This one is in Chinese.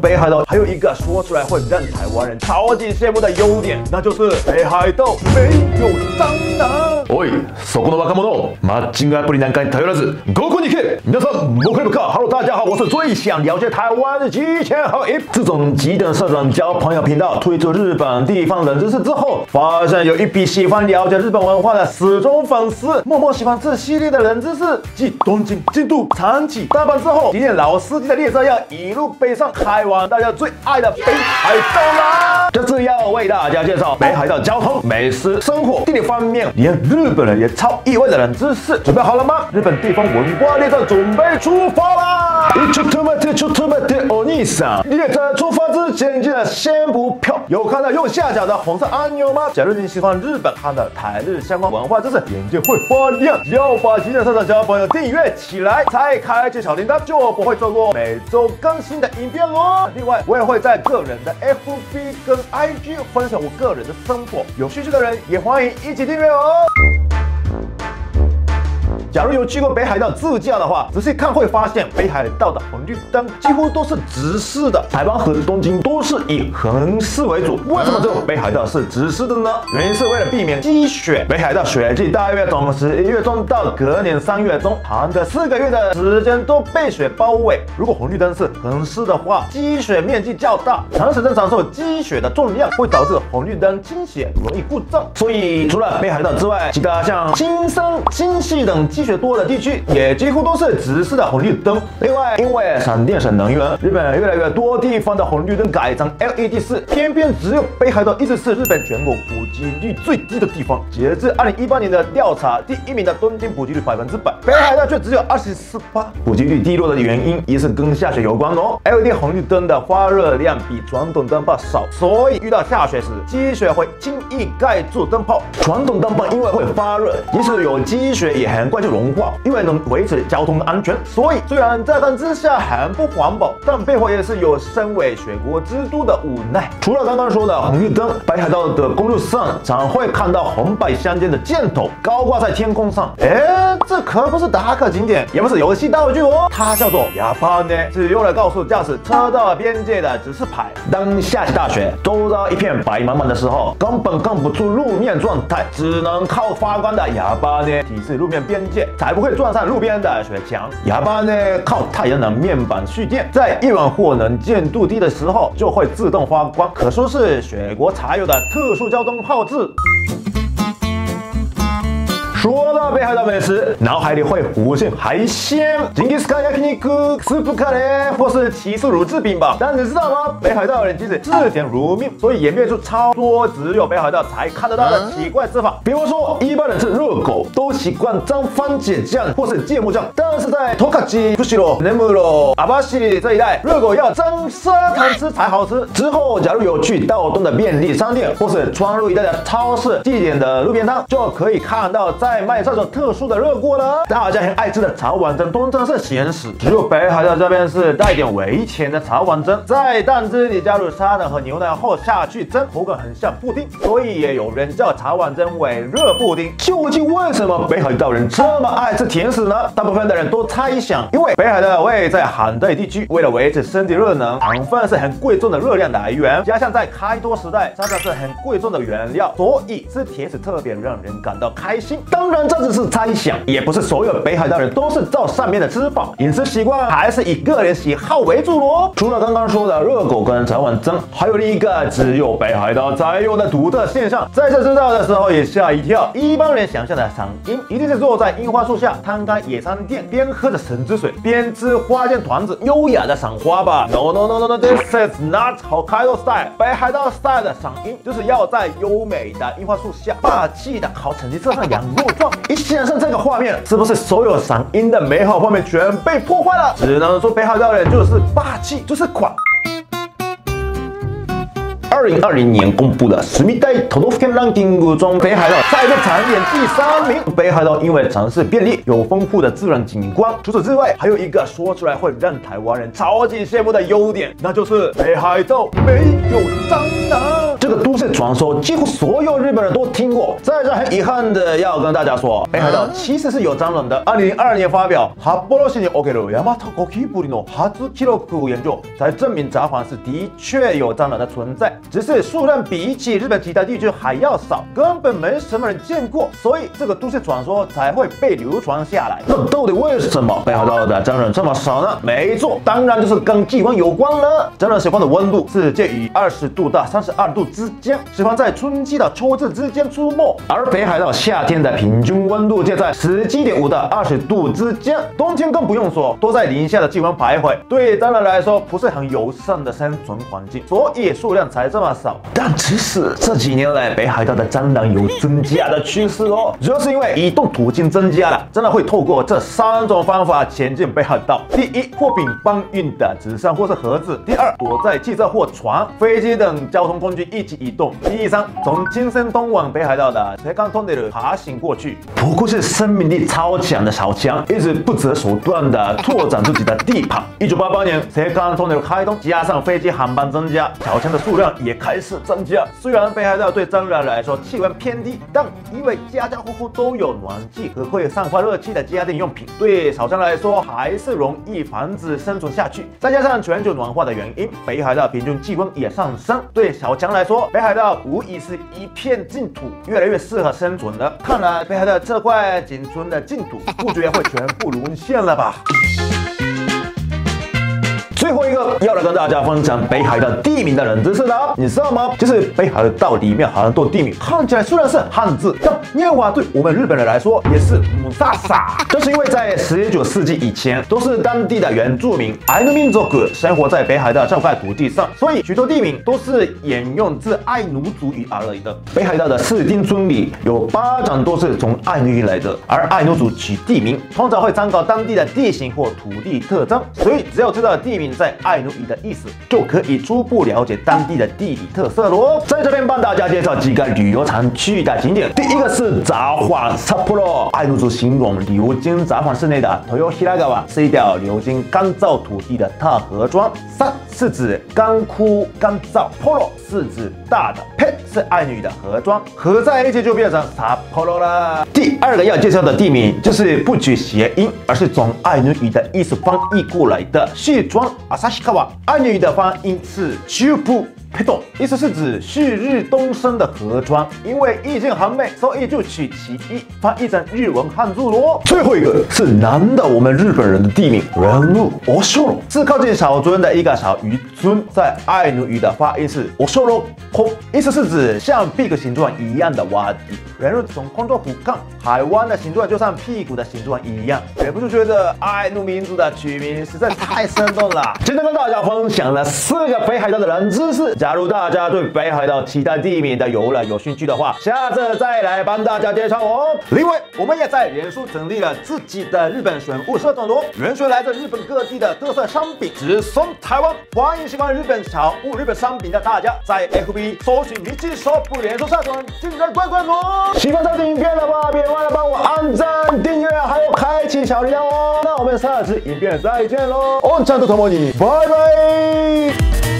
北海道还有一个说出来会让台湾人超级羡慕的优点，那就是北海道没有蟑螂。おい、そこの若者、マッチングアプリなんかに頼らず、ここに行け皆さん、僕らか Hello，大家好，我是最想了解台湾的吉千和一。自从吉等社长交朋友频道推出日本地方冷知识之后，发现有一批喜欢了解日本文化的死忠粉丝，默默喜欢这系列的冷知识，继东京、京都、长崎、大阪之后，今天老司机的列车要一路北上开 大家最爱的北海道啦。这次要为大家介绍北海道交通、美食、生活、地理方面，连日本人也超意外的冷知识，准备好了吗？日本地方文化列车准备出发啦！一出特别的出特别的欧尼桑，列车出发之前记得先补票。有看到右下角的红色按钮吗？假如你喜欢日本看的台日相关文化知识，眼睛会发亮。要把今天社长交朋友订阅起来，才开启小铃铛，就不会错过每周更新的影片喽。另外，我也会在个人的 FB 跟 IG 分享我个人的生活，有兴趣的人也欢迎一起订阅哦。假如有去过北海道自驾的话，仔细看会发现北海道的红绿灯几乎都是直视的。台湾和东京都是以横视为主，为什么只有北海道是直视的呢？原因是为了避免积雪。北海道雪季大约从十一月中到隔年三月中，长的四个月的时间都被雪包围。如果红绿灯是横视的话，积雪面积较大，长时间承受积雪的重量会导致红绿灯倾斜，容易故障。所以除了北海道之外，其他像青森、新系等。积雪多的地区也几乎都是直视的红绿灯。另外，因为闪电省能源，日本越来越多地方的红绿灯改成 LED 式，偏偏只有北海道一直是日本全国普及率最低的地方。截至二零一八年的调查，第一名的东京普及率百分之百，北海道却只有二十四八。普及率低落的原因也是跟下雪有关哦。LED 红绿灯的发热量比传统灯泡少，所以遇到下雪时，积雪会轻易盖住灯泡。传统灯泡因为会发热，即使有积雪也很快就。融化，因为能维持交通的安全，所以虽然乍看之下很不环保，但背后也是有身为雪国之都的无奈。除了刚刚说的红绿灯，北海道的公路上常会看到红白相间的箭头高挂在天空上。哎，这可不是打卡景点，也不是游戏道具哦，它叫做哑巴呢，是用来告诉驾驶车道边界的指示牌。当下起大雪，周遭一片白茫茫的时候，根本看不出路面状态，只能靠发光的哑巴呢提示路面边界。才不会撞上路边的雪墙。哑巴呢，靠太阳能面板蓄电，在夜晚或能见度低的时候就会自动发光，可说是雪国才有的特殊交通号志。说到北海道美食，脑海里会浮现海鲜，ジンギスカン焼肉、スープカレー，或是起司乳制品吧。但你知道吗？北海道人其实自甜如命，所以演变出超多只有北海道才看得到的奇怪吃法。比如说，一般人吃热狗都习惯沾番茄酱或是芥末酱，但是在十勝、釧路、根室、阿巴西这一带，热狗要沾砂糖吃才好吃。之后，假如有去道东的便利商店，或是川路一带的超市祭点的路边摊，就可以看到在在卖 这种特殊的热锅了，大家很爱吃的茶碗蒸通常是咸食，只有北海道这边是带点微甜的茶碗蒸，在蛋汁里加入砂糖和牛奶后下去蒸，口感很像布丁，所以也有人叫茶碗蒸为热布丁。究竟为什么北海道人这么爱吃甜食呢？大部分的人都猜想，因为北海道位在寒带地区，为了维持身体热能，糖分是很贵重的热量来源，加上在开拓时代，砂糖是很贵重的原料，所以吃甜食特别让人感到开心。当然，这只是猜想，也不是所有北海道人都是照上面的吃法，饮食习惯还是以个人喜好为主咯。除了刚刚说的热狗跟茶碗蒸，还有另一个只有北海道才有的独特现象，在这知道的时候也吓一跳。一般人想象的赏樱，一定是坐在樱花树下摊开野餐垫，边喝着橙汁水，边吃花见团子，优雅的赏花吧？No No No No No，This is not Hokkaido style。北海道 style 的赏樱，就是要在优美的樱花树下，霸气的靠橙汁车上仰卧。一想象这个画面，是不是所有赏樱的美好画面全被破坏了？只能说北海道人就是霸气，就是狂。二零二零年公布的史密代头都 Ken Ranking 中，北海道再次蝉联第三名。北海道因为城市便利，有丰富的自然景观。除此之外，还有一个说出来会让台湾人超级羡慕的优点，那就是北海道没有蟑螂。这个都市传说几乎所有日本人都听过。在这很遗憾的要跟大家说，北海道其实是有蟑螂的。二零零二年发表《札幌市における山ゴキブリの初記録研究》，才证明札幌市的确有蟑螂的存在， 只是数量比起日本其他地区还要少，根本没什么人见过，所以这个都市传说才会被流传下来。那到底为什么北海道的蟑螂这么少呢？没错，当然就是跟气温有关了。蟑螂喜欢的温度是介于二十度到三十二度之间，喜欢在春季到秋季之间出没，而北海道夏天的平均温度就在十七点五到二十度之间，冬天更不用说，都在零下的气温徘徊，对蟑螂来说不是很友善的生存环境，所以数量才这么少。但其实这几年来，北海道的蟑螂有增加的趋势哦，主要是因为移动途径增加了，蟑螂会透过这三种方法前进北海道：第一，货品搬运的纸箱或是盒子；第二，躲在汽车或船、飞机等交通工具一起移动；第三，从金森通往北海道的斜康通的爬行过去。不过是生命力超强的小强，一直不择手段的拓展自己的地盘。一九八八年，斜康通的开通，加上飞机航班增加，小强的数量也也开始增加。虽然北海道对蟑螂来说气温偏低，但因为家家户户都有暖气和会散发热气的家电用品，对小强来说还是容易防止生存下去。再加上全球暖化的原因，北海道平均气温也上升，对小强来说，北海道无疑是一片净土，越来越适合生存了。看来北海道这块仅存的净土，不觉会全部沦陷了吧？要来跟大家分享北海道地名的冷知识了，你知道吗？就是北海道里面很多地名看起来虽然是汉字，但念法对我们日本人来说也是母萨萨。这是因为在十九世纪以前，都是当地的原住民爱奴民族生活在北海道这块土地上，所以许多地名都是沿用自爱奴族语而来的。北海道的四丁村里有八成都是从爱奴语来的，而爱奴族取地名通常会参考当地的地形或土地特征，所以只要知道地名。在爱奴语的意思，就可以初步了解当地的地理特色喽。在这边帮大家介绍几个旅游常去的景点。第一个是札幌 （Sapporo），爱奴族形容流经札幌市内的 Toyohiragawa 是一条流经干燥土地的大河庄。三是指干枯干燥 Polo 是指大的 Pet 是爱女的盒装，合在一起就变成 Sapporo 了。第二个要介绍的地名就是不取谐音，而是从爱女语的意思翻译过来的西装。阿萨西卡瓦，爱女语的发音是秋布 e d o 意思是指旭日东升的河川。因为意境很美，所以就取其一，翻译成日文汉字咯。最后一个是难的我们日本人的地名人物 Oshoro，是靠近小樽的一个小渔村，在爱奴语的发音是 Oshoro Ko，意思是指像 big 形状一样的洼地。人物从空中俯瞰，海湾的形状就像屁股的形状一样，忍不住觉得爱奴民族的取名实在太生动了。今天跟大家分享了四个北海道的冷知识。假如大家对北海道其他地名的游览有兴趣的话，下次再来帮大家介绍哦。另外，我们也在脸书成立了自己的日本选物社团哦，原选来自日本各地的特色商品直送台湾。欢迎喜欢日本潮物、日本商品的大家在 FB 搜寻“米奇 shop” 脸书社团进来逛逛哦。喜欢这支影片的话，别忘了帮我按赞、订阅，还有开启小铃铛哦。那我们下次影片再见喽！我们下次同模你，拜拜。